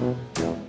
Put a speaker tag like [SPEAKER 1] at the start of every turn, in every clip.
[SPEAKER 1] Mm-hmm.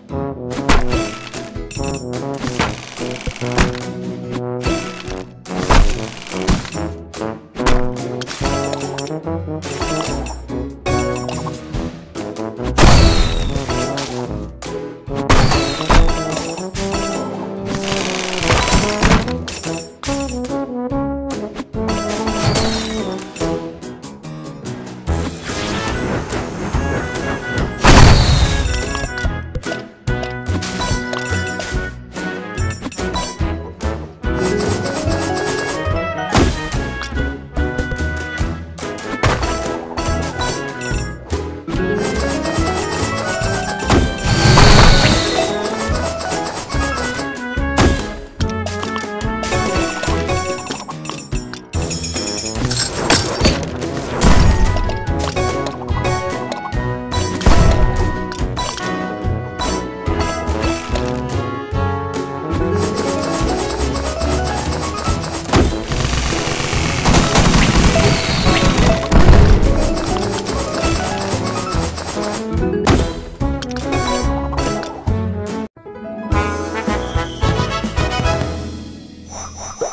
[SPEAKER 1] wah, wah, wah.